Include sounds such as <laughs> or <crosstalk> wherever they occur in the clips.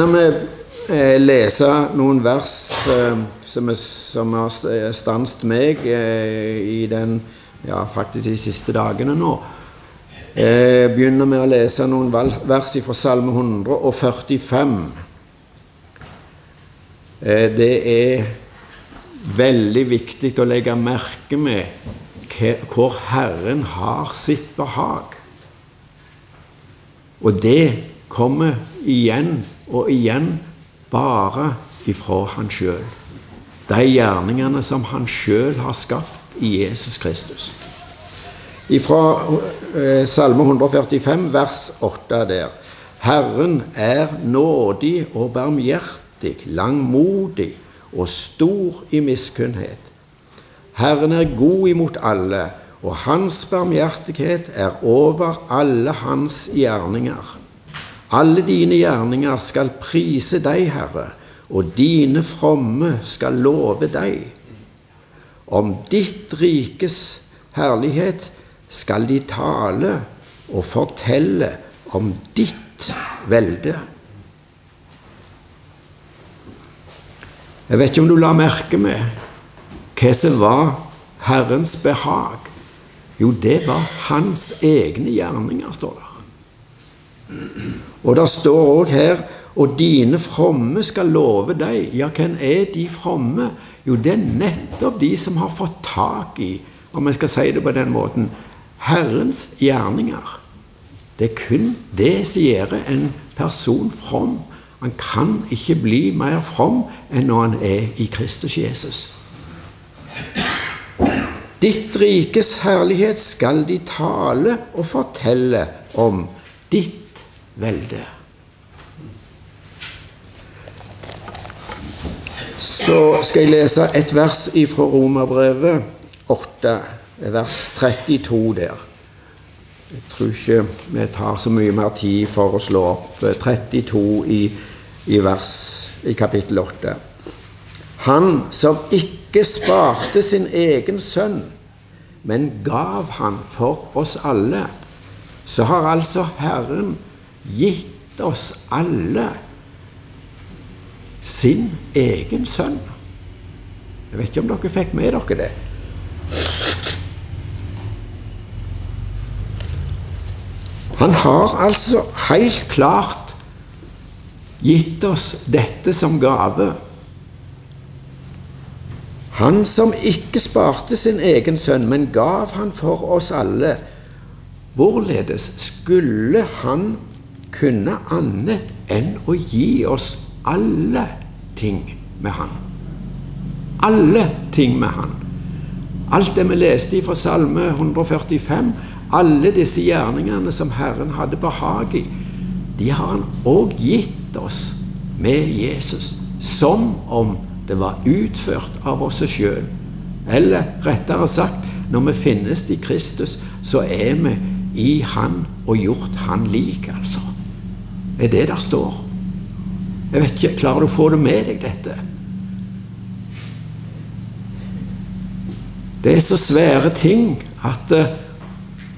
Når vi eh, leser noen vers eh, som, er, som har stanset meg eh, i den ja, faktisk de siste dagene nå eh, Begynner med å lese noen vers fra Salme 145. Eh, det er veldig viktig å legge merke med hvor Herren har sitt behag. Og det kommer igjen og igjen bare ifra han sjøl. De gjerningene som han sjøl har skapt i Jesus Kristus. Ifra eh, Salme 145, vers 8 der. Herren er nådig og barmhjertig, langmodig og stor i miskunnhet. Herren er god imot alle, og hans barmhjertighet er over alle hans gjerninger. Alle dine gjerninger skal prise deg, Herre, og dine fromme skal love deg. Om ditt rikes herlighet skal de tale og fortelle om ditt velde. Jeg vet ikke om du la merke med hva som var Herrens behag. Jo, det var hans egne gjerninger, står det. Og det står òg her og dine fromme skal love deg. Ja, hvem er de fromme? Jo, det er nettopp de som har fått tak i, om jeg skal si det på den måten, Herrens gjerninger. Det er kun det som gjør en person from. Han kan ikke bli mer from enn når han er i Kristus Jesus. Ditt rikes herlighet skal de tale og fortelle om. Ditt velde. Så skal jeg lese et vers fra Romerbrevet 8, vers 32 der. Jeg tror ikke vi tar så mye mer tid for å slå opp 32 i, i vers i kapittel 8. Han som ikke sparte sin egen sønn, men gav han for oss alle, så har altså Herren gitt oss alle sin egen sønn. Jeg vet ikke om dere fikk med dere det. Han har altså helt klart gitt oss dette som gave. Han som ikke sparte sin egen sønn, men gav han for oss alle. Hvorledes skulle han kunne annet enn å gi oss alle ting med Han. Alle ting med Han. Alt det vi leste fra Salme 145, alle disse gjerningene som Herren hadde behag i, de har Han òg gitt oss med Jesus, som om det var utført av oss sjøl. Eller rettere sagt, når vi finnes i Kristus, så er vi i Han og gjort Han lik, altså er det der står. Jeg vet ikke, Klarer du å få det med deg, dette? Det er så svære ting at uh,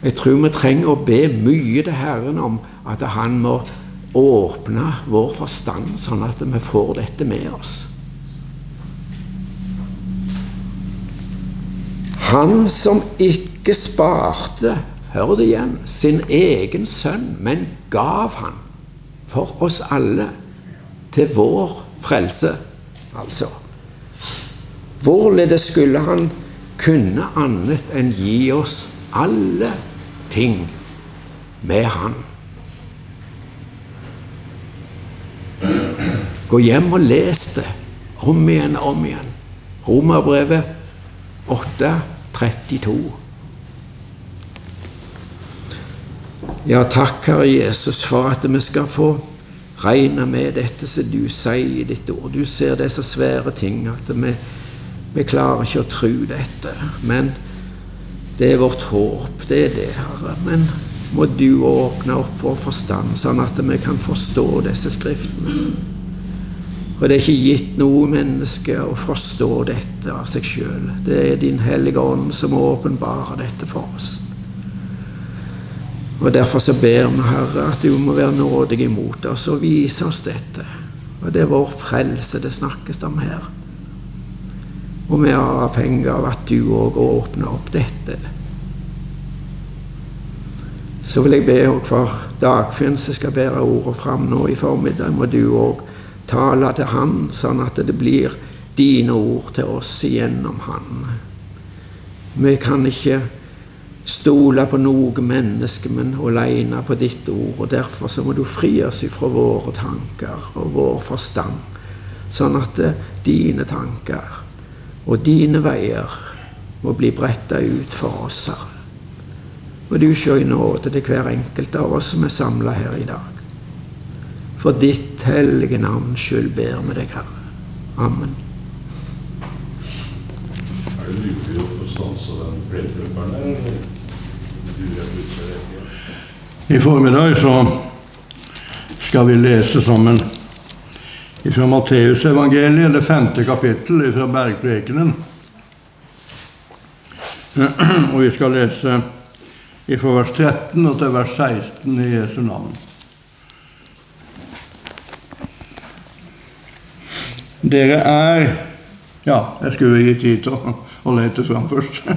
jeg tror vi trenger å be mye til Herren om at Han må åpne vår forstand, sånn at vi får dette med oss. Han som ikke sparte, hør det igjen, sin egen sønn, men gav han for oss alle til vår frelse, altså. Hvorledes skulle han kunne annet enn gi oss alle ting med Han? Gå hjem og les det om igjen og om igjen. Romerbrevet 8, 32. Ja, takk, Herre Jesus, for at vi skal få regne med dette som du sier i ditt ord. Du ser disse svære ting, at vi, vi klarer ikke å tro dette. Men det er vårt håp, det er det, Herre. Men må du åpne opp vår forstand, sånn at vi kan forstå disse skriftene. Og det er ikke gitt noe menneske å forstå dette av seg sjøl. Det er Din Hellige Ånd som åpenbarer dette for oss. Og Derfor så ber vi, Herre, at du må være nådig imot oss og vise oss dette. Og det er vår frelse det snakkes om her. Og vi er avhengig av at du òg åpner opp dette. Så vil jeg be òg for Dagfinn som skal bære ordet fram nå i formiddag, må du òg tale til han, sånn at det blir dine ord til oss gjennom han. Vi kan ikke stole på noe menneske, men alene på ditt ord. og Derfor så må du fri oss ifra våre tanker og vår forstand, sånn at dine tanker og dine veier må bli bretta ut for oss, Herre. Og du sjå i nåde til hver enkelt av oss som er samla her i dag. For ditt hellige navns skyld ber vi deg, Herre. Amen. Er det igjen. I formiddag så skal vi lese sammen fra Matteusevangeliet, det femte kapittel fra Bergprekenen. Og vi skal lese fra vers 13 og til vers 16 i Jesu navn. Dere er Ja, jeg skulle gi tid til å, å lete fram først.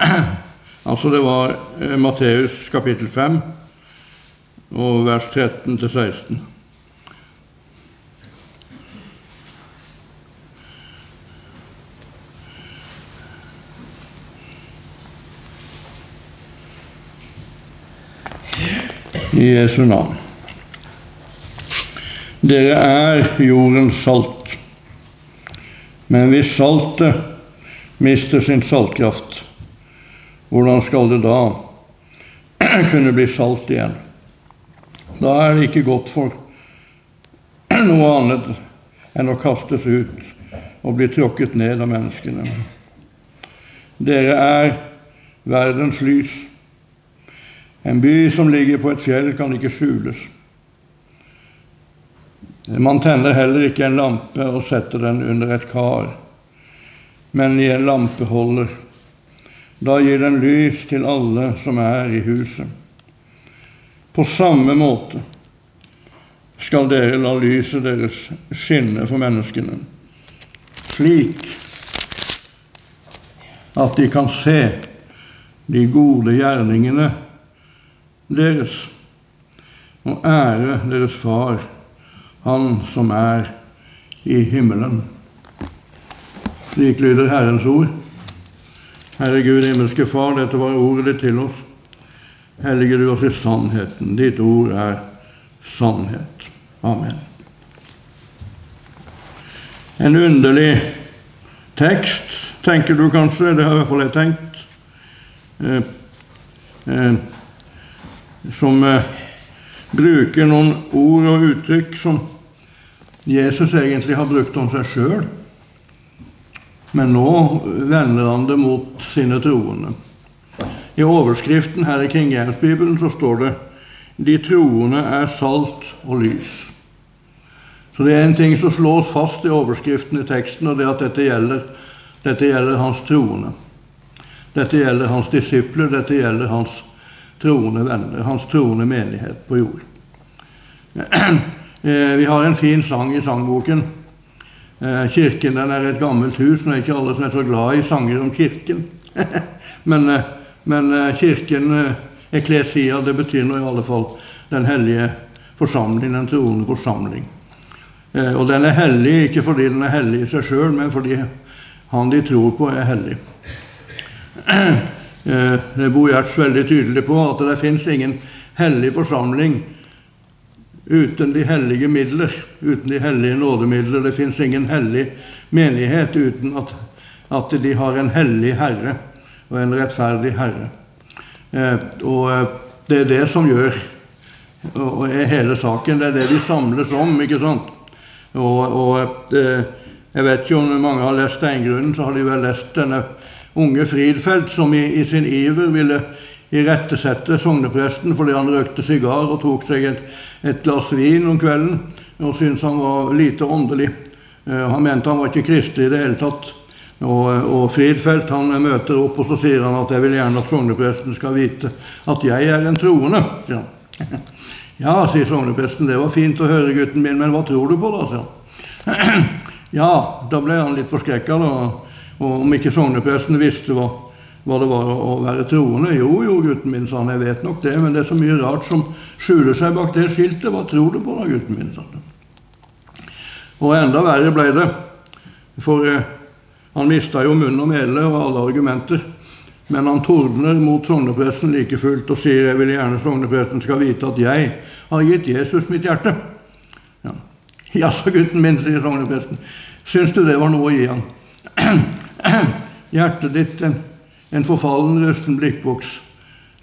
<clears throat> altså, det var eh, Matteus kapittel 5 og vers 13 til 16. I Jesu navn. Dere er jordens salt. Men hvis saltet mister sin saltkraft, hvordan skal det da <clears throat> kunne bli salt igjen? Da er det ikke godt for <clears throat> noe annet enn å kastes ut og bli tråkket ned av menneskene. Dere er verdens lys. En by som ligger på et fjell, kan ikke skjules. Man tenner heller ikke en lampe og setter den under et kar, men i en lampeholder. Da gir den lys til alle som er i huset. På samme måte skal dere la lyset deres skinne for menneskene, slik at de kan se de gode gjerningene deres og ære deres Far, Han som er i himmelen. Slik lyder Herrens ord. Herre Gud, himmelske Far, dette var ordet ditt til oss. Hellige du oss i sannheten. Ditt ord er sannhet. Amen. En underlig tekst, tenker du kanskje. Det har i hvert fall jeg tenkt. Eh, eh, som eh, bruker noen ord og uttrykk som Jesus egentlig har brukt om seg sjøl. Men nå vender han det mot sine troende. I overskriften her i King James-bibelen så står det 'De troende er salt og lys'. Så det er en ting som slås fast i overskriften i teksten, og det at dette gjelder, dette gjelder hans troende. Dette gjelder hans disipler, dette gjelder hans troende venner, hans troende menighet på jord. <clears throat> Eh, vi har en fin sang i sangboken. Eh, kirken den er et gammelt hus. og det er ikke alle som er så glad i sanger om kirken. <laughs> men, eh, men kirken, eklesia, det betyr nå i alle fall den hellige forsamling, den troende forsamling. Og den er hellig ikke fordi den er hellig i seg sjøl, men fordi han de tror på, er hellig. <clears throat> Det bor Gjerts veldig tydelig på at det fins ingen hellig forsamling uten de hellige midler, uten de hellige nådemidler. Det fins ingen hellig menighet uten at, at, de har en hellig Herre og en rettferdig Herre. Eh, og eh, det er det som gjør og er hele saken. Det er det de samles om, ikke sant? Og, og jeg vet ikke om mange har lest Steingrunnen, så har de vel lest denne unge Fridfeldt, som i, i sin iver ville irettesette sognepresten fordi han røkte sigar og tok seg et, et glass vin om kvelden og syntes han var lite åndelig. Uh, han mente han var ikke kristelig i det hele tatt. Og, og Fridfeldt han møter opp og så sier han at jeg vil gjerne at sognepresten skal vite at jeg er en troende. Ja. <laughs> Ja, sier sognepresten, det var fint å høre, gutten min, men hva tror du på, da? sier han. <clears throat> Ja, da ble han litt forskrekka. Og om ikke sognepresten visste hva, hva det var å være troende. Jo, jo, gutten min, sa han, jeg vet nok det, men det er så mye rart som skjuler seg bak det skiltet. Hva tror du på da, gutten min? sa han. Og enda verre ble det, for eh, han mista jo munn og mæle og alle argumenter. Men han tordner mot sognepresten like fullt og sier jeg vil gjerne sognepresten skal vite at jeg har gitt Jesus mitt hjerte. Ja, Jaså, gutten min, sier sognepresten. Syns du det var noe å gi han? <clears throat> Hjertet ditt, en, en forfallen, rusten blikkboks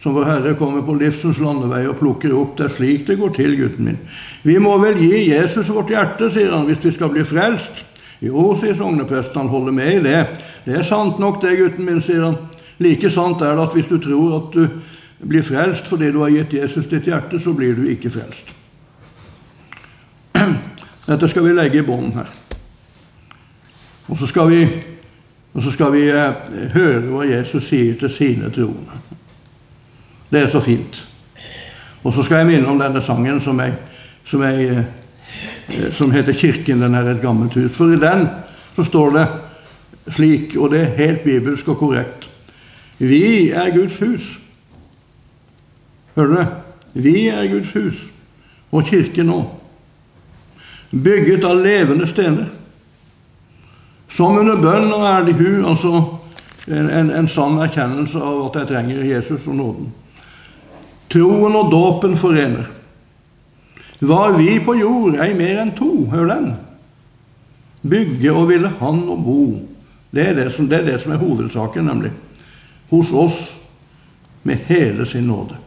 som Vår Herre kommer på livsens landevei og plukker opp. Det er slik det går til, gutten min. Vi må vel gi Jesus vårt hjerte, sier han, hvis vi skal bli frelst. Jo, sier sognepresten, han holder med i det. Det er sant nok det, gutten min, sier han. Like sant er det at hvis du tror at du blir frelst fordi du har gitt Jesus ditt hjerte, så blir du ikke frelst. <clears throat> Dette skal vi legge i bånd her. Og så skal vi, og så skal vi eh, høre hva Jesus sier til sine troende. Det er så fint. Og så skal jeg minne om denne sangen som, jeg, som, jeg, eh, som heter 'Kirken den er et gammelt hus'. For i den så står det slik, og det er helt bibelsk og korrekt Vi er Guds hus. Hører du det? Vi er Guds hus, og kirken nå. Bygget av levende stener. Som under bønn og ærlig hu, altså en, en, en sann erkjennelse av at jeg trenger Jesus og nåden. Troen og dåpen forener. Var vi på jord ei mer enn to, hør den. Bygge og ville han og bo. Det er det, som, det er det som er hovedsaken, nemlig. Hos oss med hele sin nåde.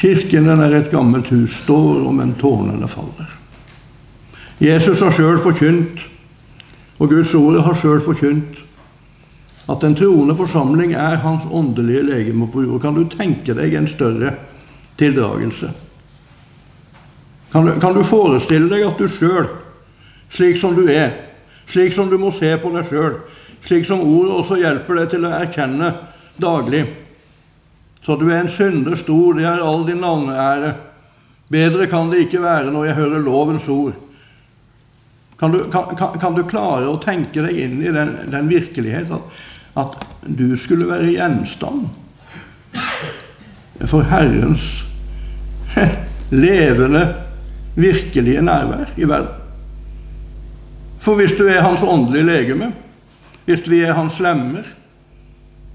Kirken den er et gammelt hus, står om en tårnene faller. Jesus har sjøl forkynt, og Guds ord har sjøl forkynt, at den troende forsamling er hans åndelige legeme på jord. Kan du tenke deg en større tildragelse? Kan du, kan du forestille deg at du sjøl, slik som du er, slik som du må se på deg sjøl, slik som ordet også hjelper deg til å erkjenne daglig, så du er en synder stor, det er all din navneære. Bedre kan det ikke være når jeg hører lovens ord. Kan du, kan, kan du klare å tenke deg inn i den, den virkelighet at, at du skulle være gjenstand for Herrens <laughs> levende, virkelige nærvær i verden. For hvis du er hans åndelige legeme, hvis vi er hans lemmer,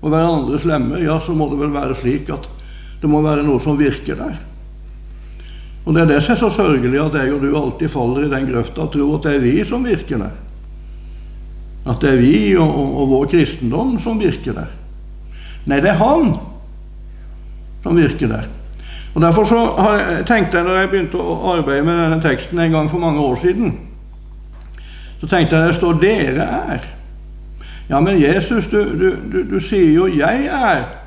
og hverandres lemmer, ja, så må det vel være slik at det må være noe som virker der. Og Det er det som er så sørgelig, at jeg og du alltid faller i den grøfta og tror at det er vi som virker der. At det er vi og, og, og vår kristendom som virker der. Nei, det er Han som virker der. Og Derfor så jeg, tenkte jeg, når jeg begynte å arbeide med denne teksten en gang for mange år siden, så tenkte jeg det står 'dere er'. Ja, men Jesus, du, du, du, du sier jo 'jeg er'.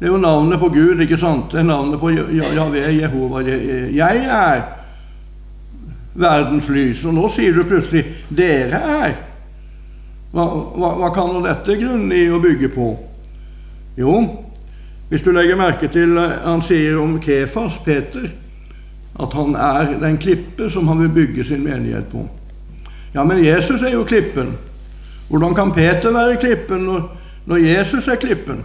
Det er jo navnet på Gud, ikke sant? Det er navnet på Javé, Jehova. Jeg er verdens lys. Og nå sier du plutselig 'dere er'. Hva, hva, hva kan dette grunne i å bygge på? Jo, hvis du legger merke til eh, han sier om Kefas, Peter, at han er den klippe som han vil bygge sin menighet på. Ja, men Jesus er jo klippen. Hvordan kan Peter være klippen når, når Jesus er klippen?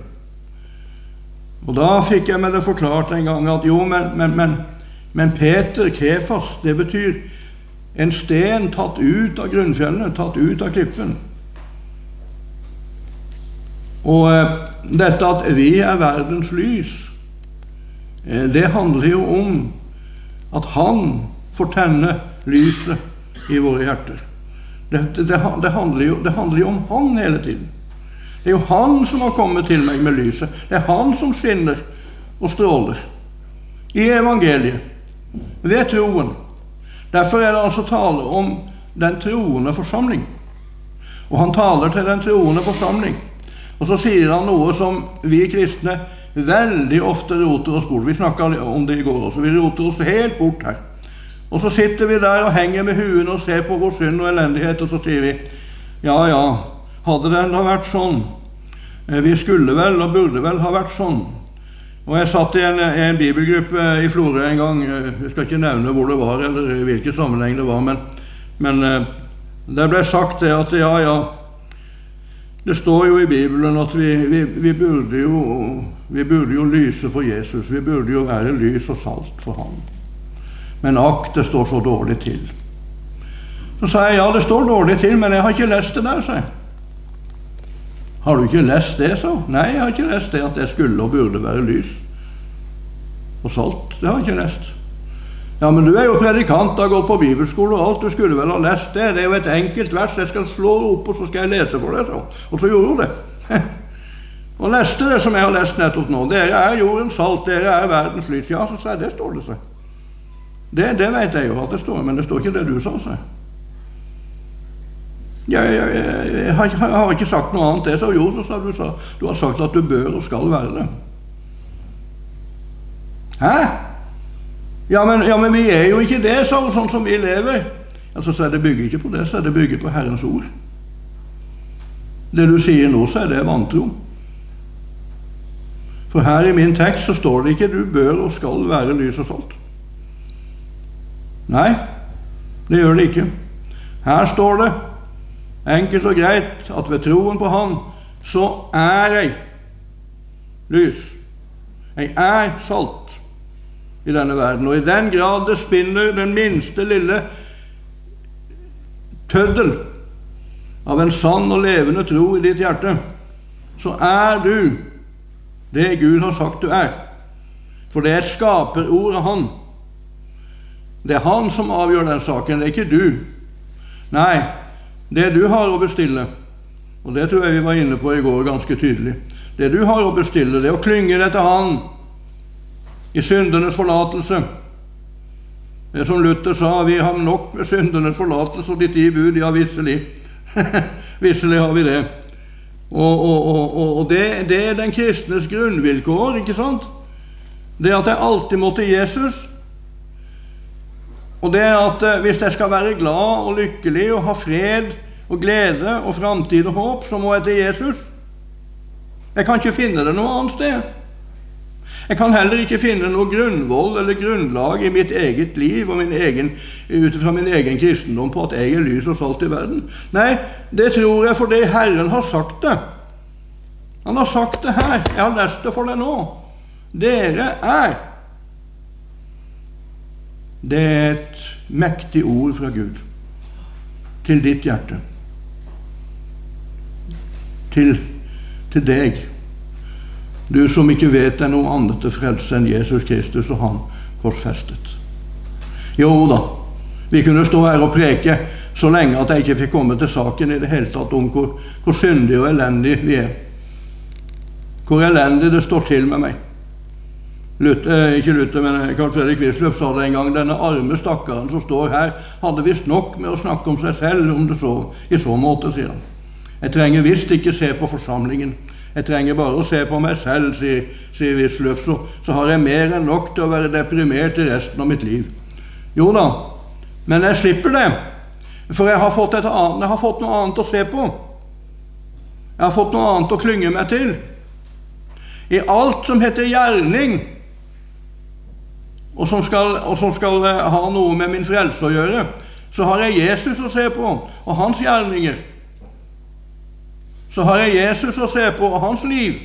Og da fikk jeg meg det forklart en gang at jo, men, men, men, men Peter, Kefas, det betyr en sten tatt ut av grunnfjellene, tatt ut av klippen. Og eh, dette at vi er verdens lys, eh, det handler jo om at Han får tenne lyset i våre hjerter. Det, det, det, handler jo, det handler jo om Han hele tiden. Det er jo Han som har kommet til meg med lyset. Det er Han som skinner og stråler i evangeliet, ved troen. Derfor er det altså tale om den troende forsamling. Og han taler til den troende forsamling. Og så sier han noe som vi kristne veldig ofte roter oss bort. Vi snakka om det i går også. Vi roter oss helt bort her. Og så sitter vi der og henger med huene og ser på vår synd og elendighet, og så sier vi ja, ja, hadde det enda vært sånn, Eh, Vi skulle vel og burde vel ha vært sånn. Og Jeg satt i en, en bibelgruppe i Florø en gang. eh, Jeg skal ikke nevne hvor det var, eller i hvilken sammenheng det var, men, men eh, det ble sagt det at ja, ja Det står jo i Bibelen at vi, vi, vi, burde jo, vi burde jo lyse for Jesus. Vi burde jo være lys og salt for ham. Men akk, det står så dårlig til. Så sa jeg ja, det står dårlig til, men jeg har ikke lest det der, sa jeg. Har du ikke lest det, så? Nei, jeg har ikke lest det at det skulle og burde være lys og salt. Det har jeg ikke lest. Ja, men du er jo predikant, har gått på bibelskole og alt. Du skulle vel ha lest det? Det er jo et enkelt vers. Jeg skal slå opp, og så skal jeg lese for deg, så. Og så gjorde hun det. <laughs> og leste det som jeg har lest nettopp nå. Dere er jordens salt, dere er verdens lys. Ja, så sa jeg, det står det seg. Det, det vet jeg jo at det står, men det står ikke det du sa, jeg. Jeg, jeg, jeg, jeg, har, jeg ikke sagt noe annet. Det sa jo, så sa du sa du har sagt at du bør og skal være det. Hæ? Ja men, ja, men vi er jo ikke det, sa hun, sånn som vi lever. Ja, så sa jeg det bygger ikke på det, så er det bygger på Herrens ord. Det du sier nå, så er det vantro. For her i min tekst så står det ikke 'du bør og skal være lys og salt'. Nei, det gjør det ikke. Her står det enkelt og greit at ved troen på Han så er jeg lys. Jeg er salt i denne verden. Og i den grad det spinner den minste lille tøddel av en sann og levende tro i ditt hjerte, så er du det Gud har sagt du er. For det er et skaperord av Han. Det er Han som avgjør den saken, det er ikke du. Nei, det du har å bestille, og det tror jeg vi var inne på i går ganske tydelig Det du har å bestille, det er å klynge deg til Han i syndenes forlatelse. Det som Luther sa, vi har nok med syndenes forlatelse og de ti bud. Ja, visselig. <laughs> visselig har vi det. Og, og, og, og det, det, er den kristnes grunnvilkår, ikke sant? Det at jeg alltid må til Jesus. Og det at eh, hvis jeg skal være glad og lykkelig og ha fred og glede og framtid og håp, så må jeg til Jesus. Jeg kan ikke finne det noe annet sted. Jeg kan heller ikke finne noe grunnvoll eller grunnlag i mitt eget liv og ut fra min egen kristendom på at jeg er lys og salt i verden. Nei, det tror jeg fordi Herren har sagt det. Han har sagt det her. Jeg har lest det for deg nå. Dere er Det er et mektig ord fra Gud til ditt hjerte. Til, til deg. Du som ikke vet er noe annet til frelse enn Jesus Kristus og Han korsfestet. Jo da, vi kunne stå her og preke så lenge at jeg ikke fikk komme til saken i det hele tatt om hvor, hvor syndige og elendige vi er. Hvor elendig det står til med meg. Luther, eh, ikke Luther, men Carl Fredrik Wisløff sa det en gang. Denne arme stakkaren som står her, hadde visst nok med å snakke om seg selv om det så, i så måte, sier han. Jeg trenger visst ikke se på forsamlingen. Jeg trenger bare å se på meg selv, sier, sier Wisløff, så, så har jeg mer enn nok til å være deprimert i resten av mitt liv. Jo da, men jeg slipper det, for jeg har fått, et annet, jeg har fått noe annet å se på. Jeg har fått noe annet å klynge meg til. I alt som heter gjerning, og som, skal, og som skal ha noe med min frelse å gjøre, så har jeg Jesus å se på, og hans gjerninger. Så har jeg Jesus å se på, og hans liv.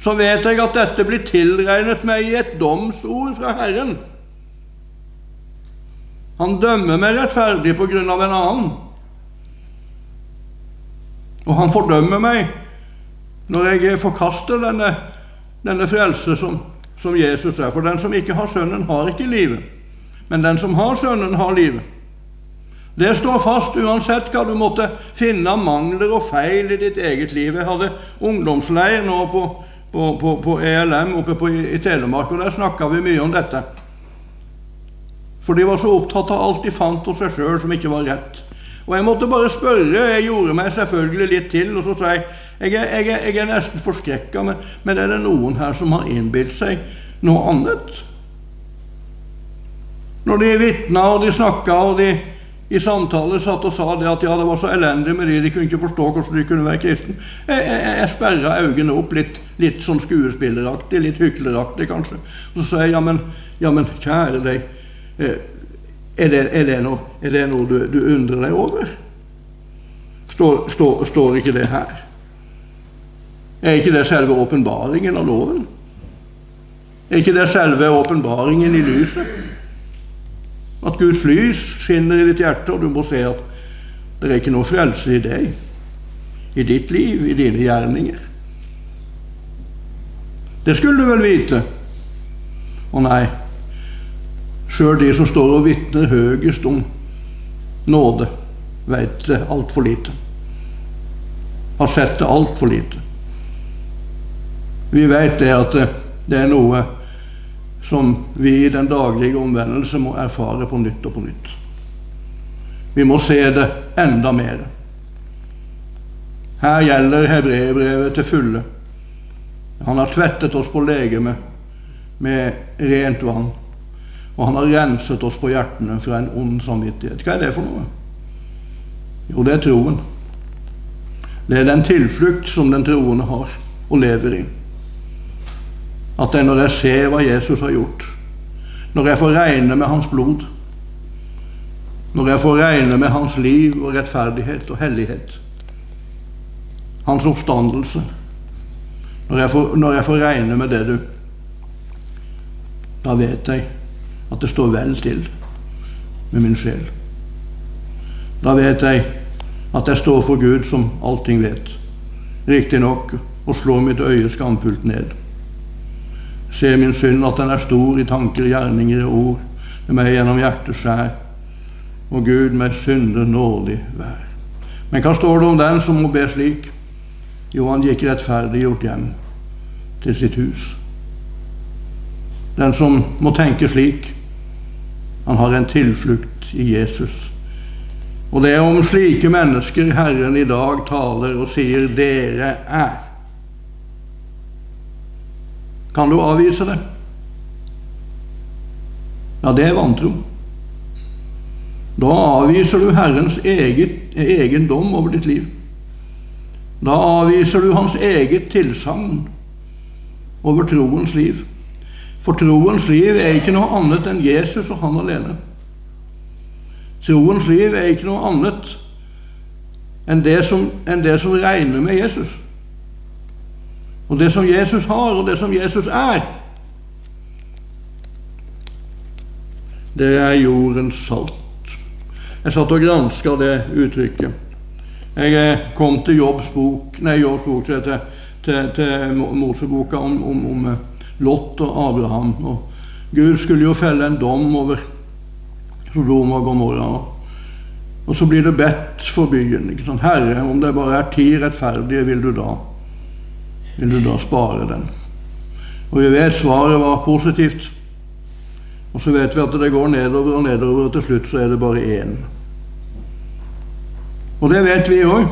Så vet jeg at dette blir tilregnet meg i et domsord fra Herren. Han dømmer meg rettferdig på grunn av en annen. Og han fordømmer meg når jeg forkaster denne, denne frelse som, som Jesus er. For den som ikke har Sønnen, har ikke livet. Men den som har Sønnen, har livet. Det står fast uansett hva du måtte finne av mangler og feil i ditt eget liv. Jeg hadde ungdomsleir nå på, på, på, på ELM oppe i Telemark, og der snakka vi mye om dette. For de var så opptatt av alt de fant hos seg sjøl som ikke var rett. Og jeg måtte bare spørre. Jeg gjorde meg selvfølgelig litt til, og så sa jeg jeg er, jeg er, jeg er nesten forskrekka, men, men er det noen her som har innbilt seg noe annet? Når de vitna og de snakka og de i samtaler satt og sa det at ja, det var så elendig med de, de kunne ikke forstå hvordan de kunne være kristne. Jeg, jeg, jeg sperra øynene opp litt, litt sånn skuespilleraktig, litt hykleraktig kanskje. Og så sa jeg ja, men, ja, men kjære deg, eh, er det, er det noe, er det noe du, du, undrer deg over? Står, står, står ikke det her? Er ikke det selve åpenbaringen av loven? Er ikke det selve åpenbaringen i lyset? At Guds lys skinner i ditt hjerte, og du må se at det er ikke noe frelse i deg, i ditt liv, i dine gjerninger. Det skulle du vel vite. Å nei, sjøl de som står og vitner høyest om nåde, veit altfor lite. Har sett det altfor lite. Vi vet det at det er noe som vi i den daglige omvendelse må erfare på nytt og på nytt. Vi må se det enda mer. Her gjelder hebreerbrevet til fulle. Han har tvettet oss på legemet med rent vann. Og han har renset oss på hjertene fra en ond samvittighet. Hva er det for noe? Jo, det er troen. Det er den tilflukt som den troende har og lever i at er når jeg ser hva Jesus har gjort, når jeg får regne med hans blod, når jeg får regne med hans liv og rettferdighet og hellighet, hans oppstandelse Når jeg får, når jeg får regne med det, du, da vet jeg at det står vel til med min sjel. Da vet jeg at jeg står for Gud som allting vet, riktignok, og slår mitt øye skamfullt ned. Se min synd, at den er stor i tanker, gjerninger og ord. Det meg gjennom hjertet skjær. Og Gud, meg synder nådig vær. Men hva står det om den som må be slik? Jo, han gikk rettferdiggjort hjem til sitt hus. Den som må tenke slik, han har en tilflukt i Jesus. Og det er om slike mennesker Herren i dag taler og sier 'dere er'. Kan du avvise det? Ja, det er vantro. Da avviser du Herrens eget, egen dom over ditt liv. Da avviser du Hans eget tilsagn over troens liv. For troens liv er ikke noe annet enn Jesus og han alene. Troens liv er ikke noe annet enn det som, enn det som regner med Jesus. Og det som Jesus har, og det som Jesus er, det er jordens salt. Jeg satt og granska det uttrykket. Jeg eh, kom til Jobbs bok, nei, Jobbs bok til, til, til Moseboka om, om, om, eh, Lot og Abraham. Og Gud skulle jo felle en dom over Sodom og Gomorra. Og så blir det bedt for byen. Herre, om det bare er ti rettferdige, vil du da? Vil du da spare den? Og vi vet svaret var positivt. Og så vet vi at det går nedover og nedover, og til slutt så er det bare én. Og det vet vi òg.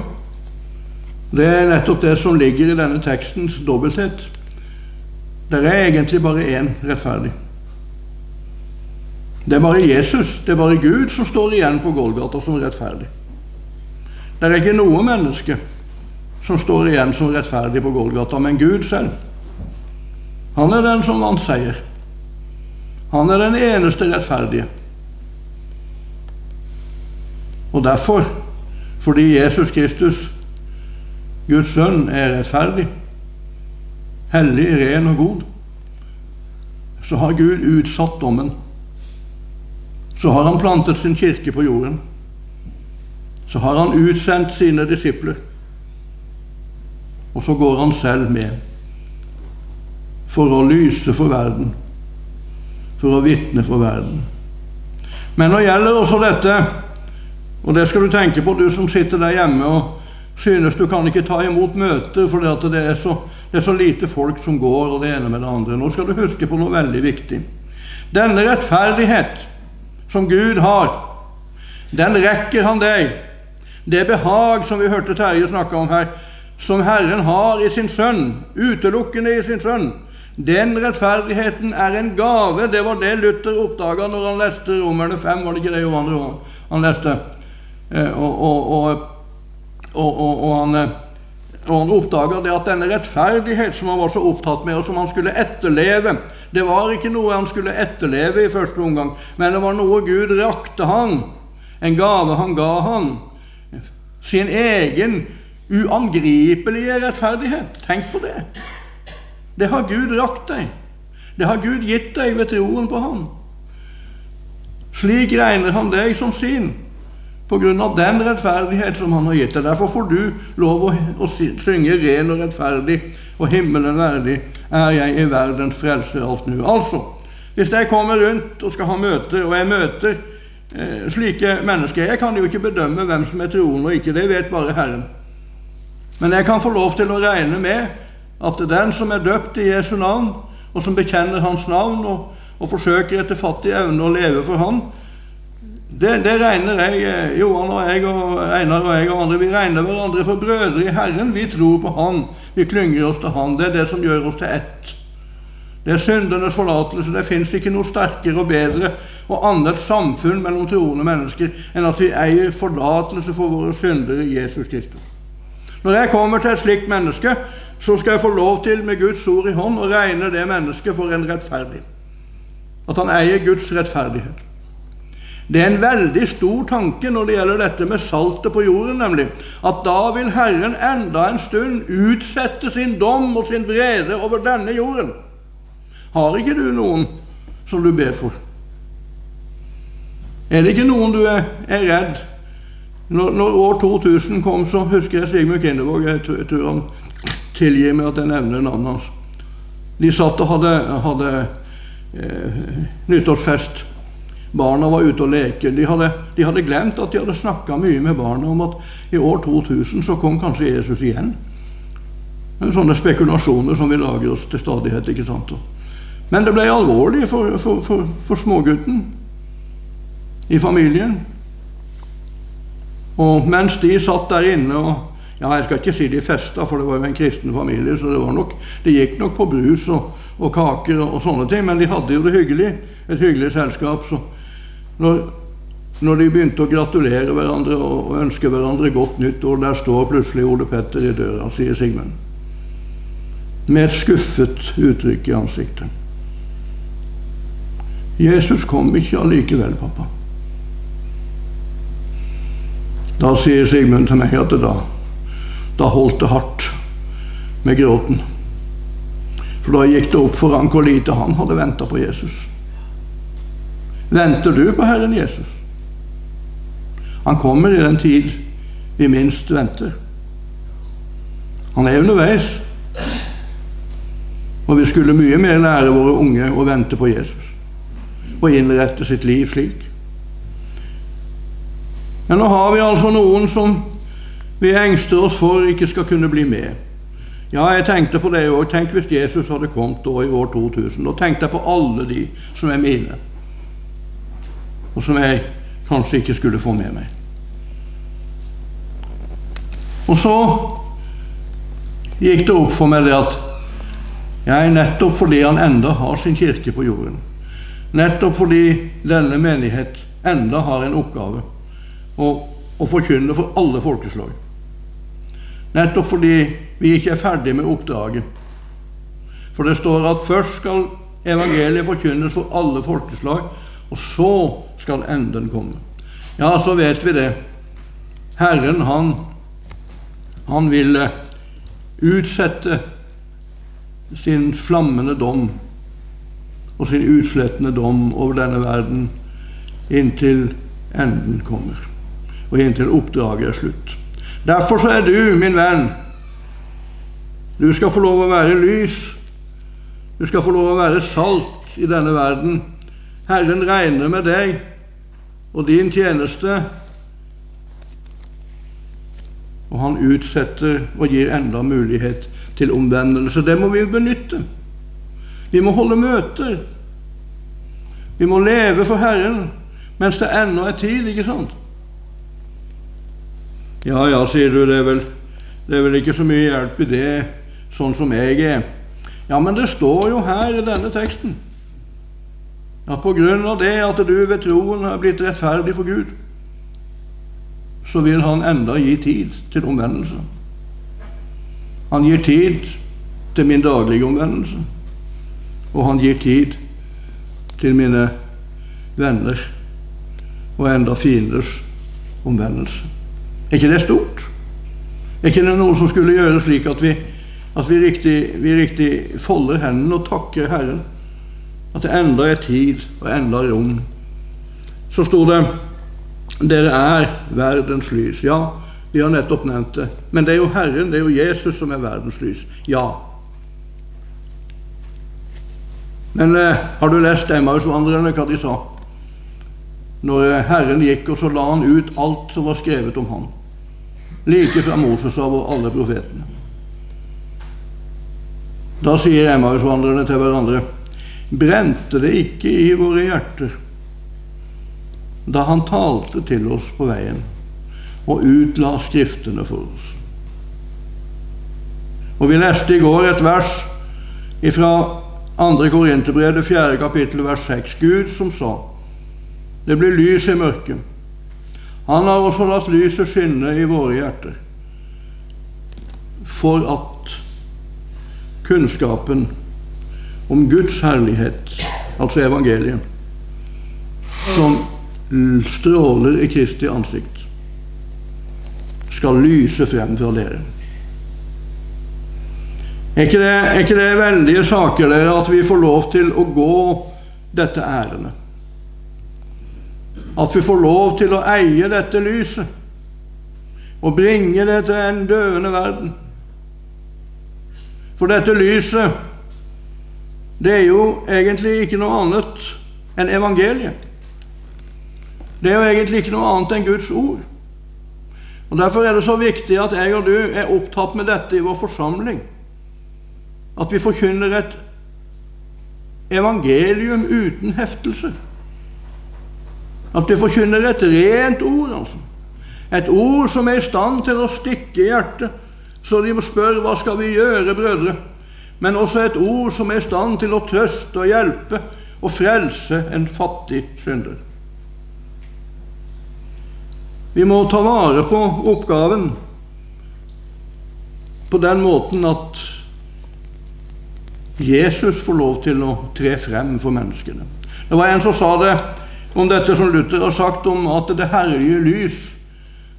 Det er nettopp det som ligger i denne tekstens dobbelthet. Det er egentlig bare én rettferdig. Det er bare Jesus, det er bare Gud som står igjen på Golgata som rettferdig. Det er ikke noe menneske som står igjen som rettferdig på Golgata, men Gud selv. Han er den som vant seier. Han er den eneste rettferdige. Og derfor, fordi Jesus Kristus, Guds sønn, er rettferdig, hellig, ren og god, så har Gud utsatt dommen. Så har han plantet sin kirke på jorden. Så har han utsendt sine disipler. Og så går han selv med for å lyse for verden, for å vitne for verden. Men nå gjelder også dette, og det skal du tenke på, du som sitter der hjemme og synes du kan ikke ta imot møter fordi at det er, så, det er så lite folk som går, og det ene med det andre. Nå skal du huske på noe veldig viktig. Denne rettferdighet som Gud har, den rekker han deg. Det behag som vi hørte Terje snakke om her, som Herren har i sin sønn, utelukkende i sin sønn, Den rettferdigheten er en gave. Det var det Luther oppdaga når han leste Romerne 5. Var det ikke det Johan han leste? Eh, og, og, og, og han, eh, han oppdaga det at denne rettferdighet som han var så opptatt med, og som han skulle etterleve Det var ikke noe han skulle etterleve i første omgang, men det var noe Gud rakte han. En gave han ga han. Sin egen uangripelige rettferdighet. Tenk på det. Det har Gud rakt deg. Det har Gud gitt deg ved troen på Ham. Slik regner Han deg som sin på grunn av den rettferdighet som Han har gitt deg. Derfor får du lov å, å synge ren og rettferdig og himmelen verdig er jeg i verdens frelser alt nå. Altså, hvis jeg kommer rundt og skal ha møter, og jeg møter eh, slike mennesker Jeg kan jo ikke bedømme hvem som er troende og ikke, det vet bare Herren. Men jeg kan få lov til å regne med at den som er døpt i Jesu navn, og som bekjenner Hans navn og, og forsøker etter fattig evne å leve for Han, det, det, regner jeg, eh, Johan og jeg og Einar og jeg og andre, vi regner hverandre for brødre i Herren. Vi tror på Han. Vi klynger oss til Han. Det er det som gjør oss til ett. Det er syndenes forlatelse. Det fins ikke noe sterkere og bedre og annet samfunn mellom troende mennesker enn at vi eier forlatelse for våre syndere i Jesus Kristus. Når jeg kommer til et slikt menneske, så skal jeg få lov til med Guds ord i hånd å regne det mennesket for en rettferdig. At han eier Guds rettferdighet. Det er en veldig stor tanke når det gjelder dette med saltet på jorden, nemlig at da vil Herren enda en stund utsette sin dom og sin vrede over denne jorden. Har ikke du noen som du ber for? Er det ikke noen du er, er redd når, når, år 2000 kom, så husker jeg Sigmund Kindervåg. Jeg tror han tilgir meg at jeg nevner navnet hans. De satt og hadde, hadde eh, nyttårsfest. Barna var ute og leke. De hadde, de hadde glemt at de hadde snakka mye med barna om at i år 2000 så kom kanskje Jesus igjen. Sånne spekulasjoner som vi lager oss til stadighet. ikke sant? Men det ble alvorlig for, for, for, for smågutten i familien. Og mens de satt der inne og ja, Jeg skal ikke si de festa, for det var jo en kristen familie, så det, var nok, det gikk nok på brus og, og kaker og, og, sånne ting, men de hadde jo det hyggelig. Et hyggelig selskap. Så når, når de begynte å gratulere hverandre og, og ønske hverandre godt nyttår, der står plutselig Ole Petter i døra, sier Sigmund. Med et skuffet uttrykk i ansiktet. Jesus kom ikke allikevel, pappa. Da sier Sigmund til meg at da, da holdt det hardt med gråten. For da gikk det opp for han hvor lite han hadde venta på Jesus. Venter du på Herren Jesus? Han kommer i den tid vi minst venter. Han er underveis. Og vi skulle mye mer lære våre unge å vente på Jesus og innrette sitt liv slik. Men nå har vi altså noen som vi engster oss for ikke skal kunne bli med. Ja, jeg tenkte på det òg. Tenk hvis Jesus hadde kommet da i år 2000. Da tenkte jeg på alle de som er mine, og som jeg kanskje ikke skulle få med meg. Og så gikk det opp for meg det at jeg, nettopp fordi han enda har sin kirke på jorden, nettopp fordi denne menighet enda har en oppgave, og, og forkynne for alle folkeslag. Nettopp fordi vi ikke er ferdig med oppdraget. For det står at først skal evangeliet forkynnes for alle folkeslag, og så skal enden komme. Ja, så vet vi det. Herren, han, han vil utsette sin flammende dom og sin utslettende dom over denne verden inntil enden kommer og inntil oppdraget er slutt. Derfor så er du, min venn, du skal få lov å være lys. Du skal få lov å være salt i denne verden. Herren regner med deg og din tjeneste, og han utsetter og gir enda mulighet til omvendelse. Det må vi benytte. Vi må holde møter. Vi må leve for Herren mens det ennå er tid, ikke sant? Ja, ja, sier du, det er, vel, det er vel ikke så mye hjelp i det, sånn som jeg er. Ja, men det står jo her i denne teksten at på grunn av det at du ved troen har blitt rettferdig for Gud, så vil han enda gi tid til omvendelse. Han gir tid til min daglige omvendelse, og han gir tid til mine venner og enda fienders omvendelse. Er ikke det stort? Er ikke det noe som skulle gjøre slik at vi, at vi, riktig, vi riktig folder hendene og takker Herren? At det enda er tid og enda rom. Så sto det dere er verdens lys. Ja, vi har nettopp nevnt det. Men det er jo Herren, det er jo Jesus som er verdens lys. Ja. Men eh, har du lest Emmausvandrerne, hva de sa? Når eh, Herren gikk, og så la han ut alt som var skrevet om ham. Like fra Moses av og alle profetene. Da sier Emmausvandrerne til hverandre Brente det ikke i våre hjerter da han talte til oss på veien og utla Skriftene for oss? Og Vi leste i går et vers fra 2. Korinterbrev, 4. kapittel, vers 6. Gud som sa det blir lys i mørket. Han har også latt lyset skinne i våre hjerter, for at kunnskapen om Guds herlighet, altså evangeliet, som stråler i Kristi ansikt, skal lyse frem fra dere. Er ikke, det, er ikke det veldige saker, dere, at vi får lov til å gå dette ærendet? At vi får lov til å eie dette lyset og bringe det til en døende verden. For dette lyset, det er jo egentlig ikke noe annet enn evangeliet. Det er jo egentlig ikke noe annet enn Guds ord. Og Derfor er det så viktig at jeg og du er opptatt med dette i vår forsamling. At vi forkynner et evangelium uten heftelse. At du forkynner et rent ord, altså. Et ord som er i stand til å stikke i hjertet, så de må spørre hva skal vi gjøre, brødre? Men også et ord som er i stand til å trøste og hjelpe og frelse en fattig synder. Vi må ta vare på oppgaven på den måten at Jesus får lov til å tre frem for menneskene. Det var en som sa det om dette som Luther har sagt om at det herlige lys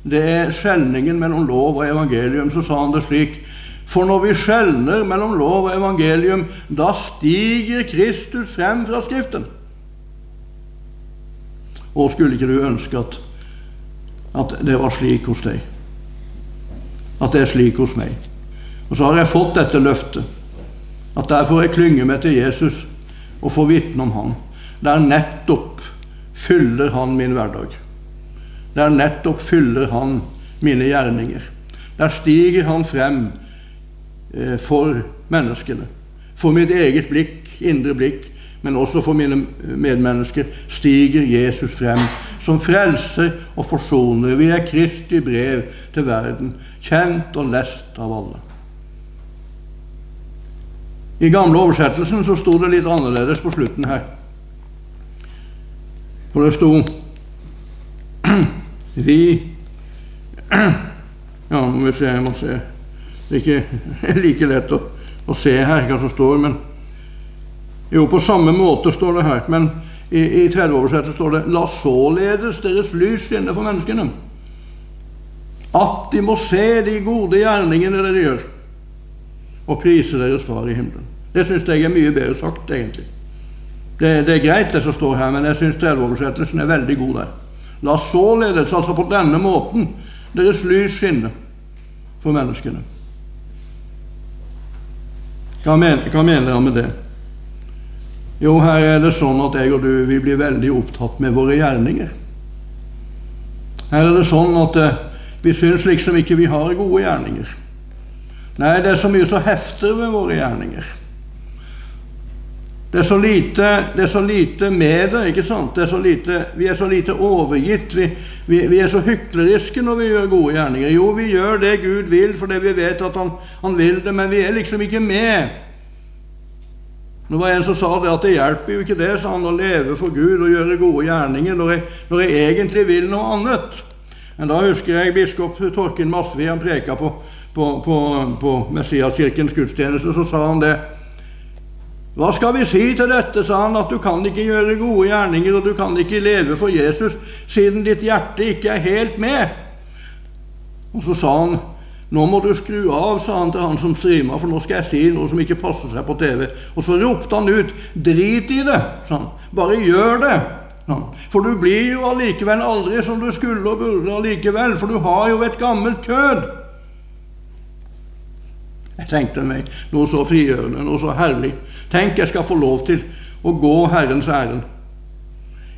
det er skjelningen mellom lov og evangelium. Så sa han det slik For når vi skjelner mellom lov og evangelium, da stiger Kristus frem fra Skriften. Og skulle ikke du ønske at, at det var slik hos deg? At det er slik hos meg? Og så har jeg fått dette løftet at derfor jeg klynger meg til Jesus og får vitne om Han. er nettopp fyller Han min hverdag. Der nettopp fyller Han mine gjerninger. Der stiger Han frem eh, for menneskene. For mitt eget blikk, indre blikk, men også for mine medmennesker, stiger Jesus frem som frelser og forsoner. Vi er Kristi brev til verden, kjent og lest av alle. I gamle oversettelsen så sto det litt annerledes på slutten her. For det sto Vi Ja, må vi se, jeg må se. Det er ikke <laughs> like lett å, å se her hva som står, men Jo, på samme måte står det her, men i, i 30-oversettelsen står det La således deres lys skinne for menneskene, at de må se de gode gjerningene dere gjør, og prise deres Far i himmelen. Det syns jeg er mye bedre sagt, egentlig. Det, det er greit, det som står her, men jeg syns oversettelsen er veldig god der. La således, altså på denne måten, deres lys skinne for menneskene. Hva mener, han med det? Jo, her er det sånn at jeg og du vi blir veldig opptatt med våre gjerninger. Her er det sånn at eh, vi syns liksom ikke vi har gode gjerninger. Nei, det er så mye som hefter ved våre gjerninger. Det er så lite, det er så lite med det. ikke sant? Det er lite, vi er så lite overgitt. Vi, vi, vi, er så hykleriske når vi gjør gode gjerninger. Jo, vi gjør det Gud vil fordi vi vet at han, han, vil det, men vi er liksom ikke med Nå var det en som sa det at det hjelper jo ikke det, sa han, å leve for Gud og gjøre gode gjerninger når jeg, når jeg egentlig vil noe annet. Men da husker jeg biskop Torkin Masvi, han preka på, på, på, på Messiaskirkens gudstjeneste, så sa han det. Hva skal vi si til dette, sa han, at du kan ikke gjøre gode gjerninger, og du kan ikke leve for Jesus siden ditt hjerte ikke er helt med. Og så sa han nå må du skru av, sa han til han som streama, for nå skal jeg si noe som ikke passer seg på TV. Og så ropte han ut, drit i det, sa han. Bare gjør det. For du blir jo allikevel aldri som du skulle og burde allikevel, for du har jo et gammelt kjød. Jeg tenkte meg noe så frigjørende, noe så herlig. Tenk, jeg skal få lov til å gå Herrens ærend.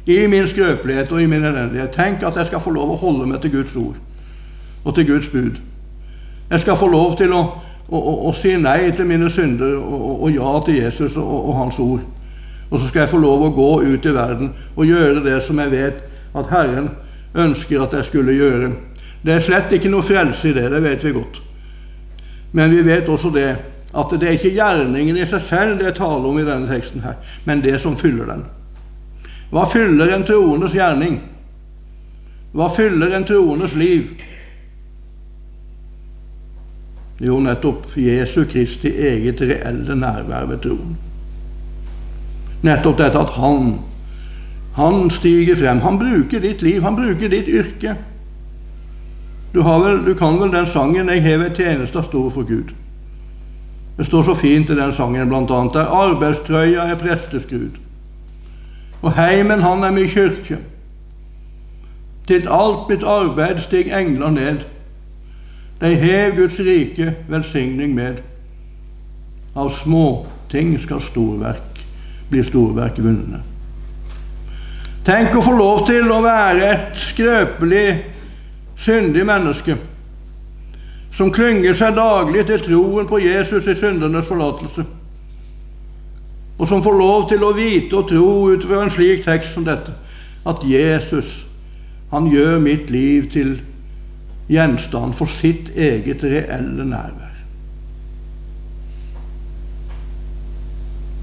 I min skrøpelighet og i min elendighet. Tenk at jeg skal få lov å holde meg til Guds ord og til Guds bud. Jeg skal få lov til å, å, å, å si nei til mine synder og, og ja til Jesus og, Hans ord. Og så skal jeg få lov å gå ut i verden og gjøre det som jeg vet at Herren ønsker at jeg skulle gjøre. Det er slett ikke noe frelse i det, det vet vi godt. Men vi vet også det at det er ikke gjerningen i seg selv det er tale om i denne teksten, her, men det som fyller den. Hva fyller en troendes gjerning? Hva fyller en troendes liv? Jo, nettopp Jesu Kristi eget reelle nærvær ved troen. Nettopp dette at han, han stiger frem. Han bruker ditt liv, han bruker ditt yrke. Du, vel, du kan vel den sangen 'Jeg hev et tjeneste stor for Gud'. Det står så fint i den sangen annet der arbeidstrøya er presteskrud. Og heimen han er mi kyrkje. Til alt mitt arbeid stig engler ned. De hev Guds rike velsigning med. Av småting skal storverk bli storverk vunnet. Tenk å få lov til å være et skrøpelig, syndig menneske som klynger seg daglig til troen på Jesus i syndernes forlatelse, og som får lov til å vite og tro ut fra en slik tekst som dette, at Jesus, han gjør mitt liv til gjenstand for sitt eget reelle nærvær.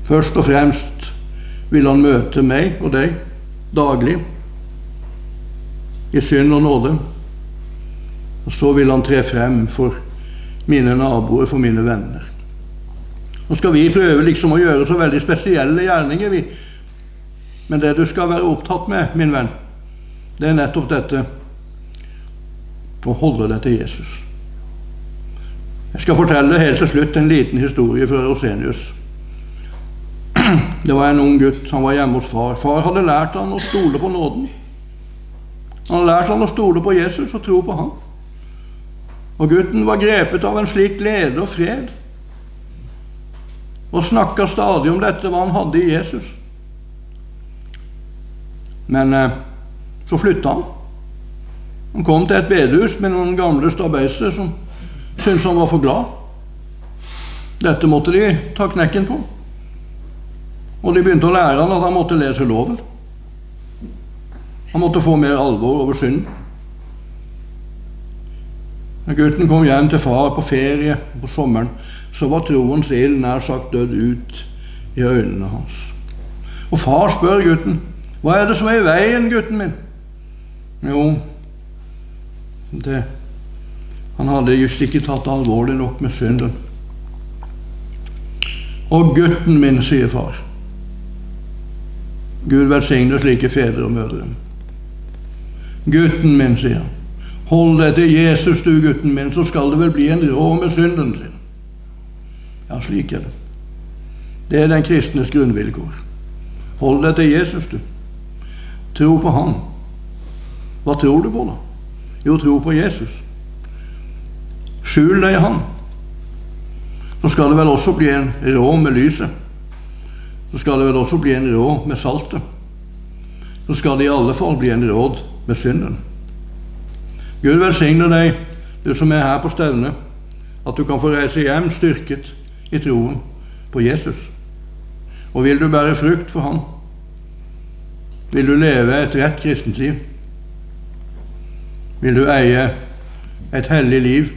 Først og fremst vil han møte meg og deg daglig i synd og nåde. Og så vil han tre frem for mine naboer, for mine venner. Nå skal vi prøve liksom å gjøre så veldig spesielle gjerninger, vi. Men det du skal være opptatt med, min venn, det er nettopp dette å holde deg til Jesus. Jeg skal fortelle helt til slutt en liten historie fra Rosenius. Det var en ung gutt. Han var hjemme hos far. Far hadde lært han å stole på nåden. Han hadde lært han å stole på Jesus og tro på ham. Og gutten var grepet av en slik glede og fred og snakka stadig om dette, hva han hadde i Jesus. Men eh, så flytta han. Han kom til et bedehus med noen gamle stabeiser som syntes han var for glad. Dette måtte de ta knekken på. Og de begynte å lære han at han måtte lese loven. Han måtte få mer alvor over synden. Når gutten kom hjem til far på ferie på sommeren, så var troens ild nær sagt dødd ut i øynene hans. Og far spør gutten, 'Hva er det som er i veien, gutten min?' Jo, det, han hadde just ikke tatt det alvorlig nok med synden. Og gutten min, sier far. Gud velsigne slike fedre og mødre. Gutten min, sier han. Hold deg til Jesus, du gutten min, så skal det vel bli en råd med synden, sin. Ja, slik er det. Det er den kristnes grunnvilkår. Hold deg til Jesus, du. Tro på Han. Hva tror du på, da? Jo, tro på Jesus. Skjul deg i Han. Så skal det vel også bli en råd med lyset. Så skal det vel også bli en råd med saltet. Så skal det i alle fall bli en råd med synden. Gud velsigne deg, du som er her på stevnet, at du kan få reise hjem styrket i troen på Jesus. Og vil du bære frukt for Han, vil du leve et rett kristent liv, vil du eie et hellig liv,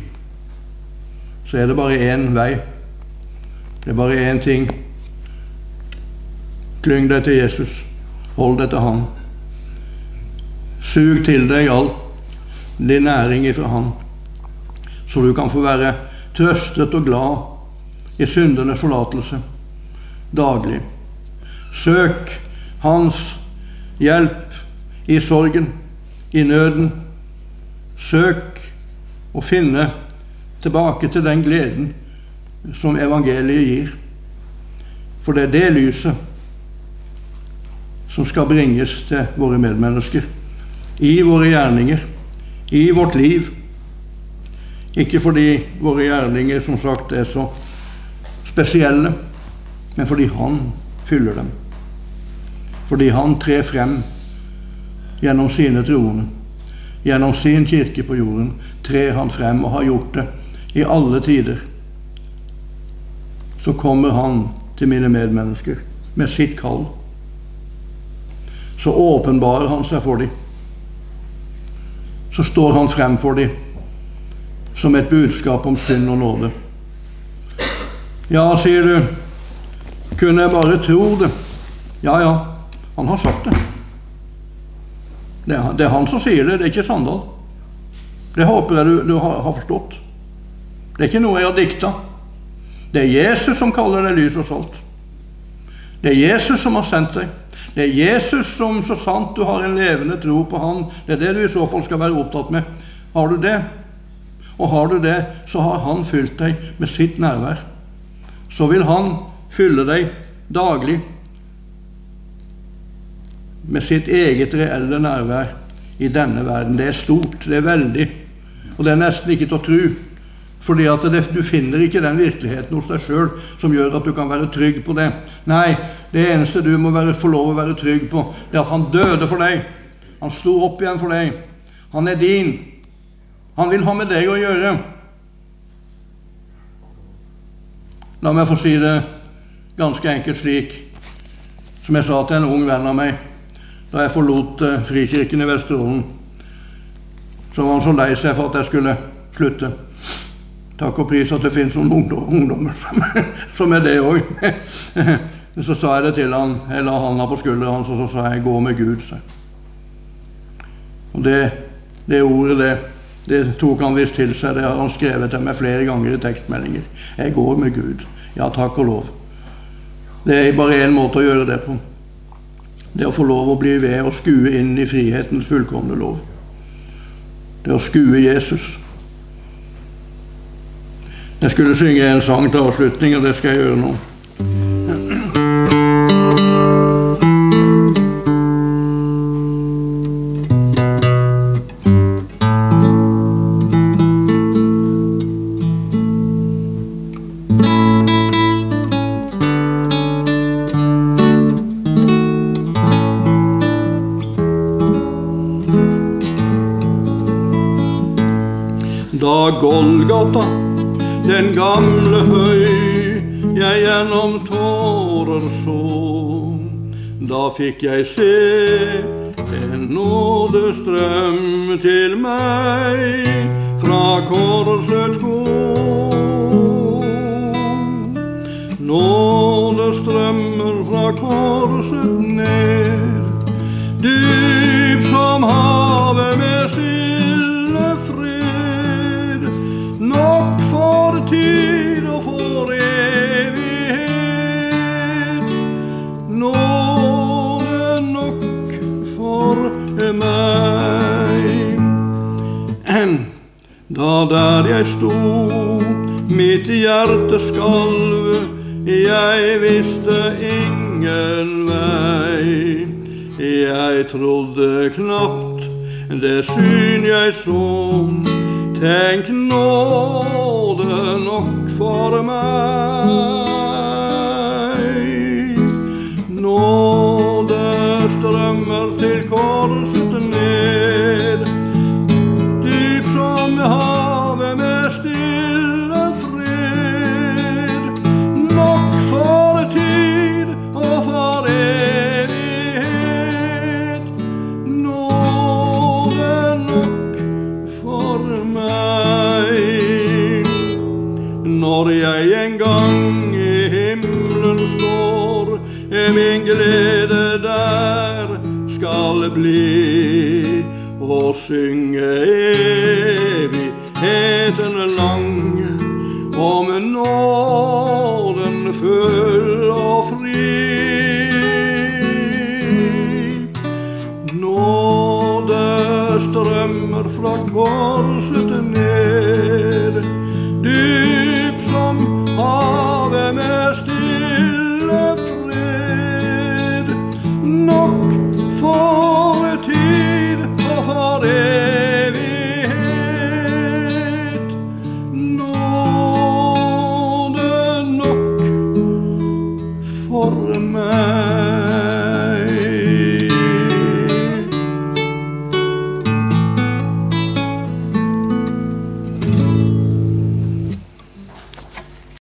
så er det bare én vei. Det er bare én ting Klyng deg til Jesus. Hold deg til Han. Sug til deg all din næring ifra Han, så du kan få være trøstet og glad i syndenes forlatelse daglig. Søk Hans hjelp i sorgen, i nøden. Søk å finne tilbake til den gleden som evangeliet gir. For det er det lyset som skal bringes til våre medmennesker. I våre gjerninger, i vårt liv. Ikke fordi våre gjerninger som sagt er så spesielle, men fordi Han fyller dem. Fordi Han trer frem gjennom sine troende. Gjennom sin kirke på jorden trer Han frem og har gjort det i alle tider. Så kommer Han til mine medmennesker med sitt kall. Så åpenbarer Han seg for dem. Så står Han frem for dem som et budskap om synd og nåde. Ja, sier du, kunne jeg bare tro det? Ja, ja, han har sagt det. Det er, det er han som sier det, det er ikke Sandal. Det håper jeg du, du har, har, forstått. Det er ikke noe jeg har dikta. Det er Jesus som kaller deg lys og salt. Det er Jesus som har sendt deg. Det er Jesus som, så sant du har en levende tro på Han, det er det du i så fall skal være opptatt med. Har du det, og har du det, så har Han fylt deg med sitt nærvær. Så vil Han fylle deg daglig med sitt eget reelle nærvær i denne verden. Det er stort, det er veldig, og det er nesten ikke til å tro. Fordi at det, du finner ikke den virkeligheten hos deg sjøl som gjør at du kan være trygg på det. Nei, det eneste du må være, få lov å være trygg på, det er at han døde for deg. Han sto opp igjen for deg. Han er din. Han vil ha med deg å gjøre. La meg få si det ganske enkelt slik som jeg sa til en ung venn av meg da jeg forlot eh, Frikirken i Vesterålen. Så var han så lei seg for at jeg skulle slutte. Takk og pris at det finnes noen ungdommer som, <laughs> som er det òg. <laughs> Så sa jeg det til han, jeg la handa på skulderen hans, og så sa jeg 'gå med Gud'. Og det, det ordet, det, det tok han visst til seg. Det har han skrevet til meg flere ganger i tekstmeldinger. 'Jeg går med Gud'. Ja, takk og lov. Det er bare én måte å gjøre det på. Det å få lov å bli ved og skue inn i frihetens fullkomne lov. Det å skue Jesus. Jeg skulle synge en sang til avslutning, og det skal jeg gjøre nå. Da Golgata, den gamle høy, jeg gjennom tårer så, da fikk jeg se en nådestrøm til meg fra korset går. Nådestrømmer fra korset ned, dyp som havet tid og for evighet. Nåde nok for meg. Da der jeg sto, mitt hjerte skalv, jeg visste ingen vei. Jeg trodde knapt det syn jeg så. Tenk nåde nok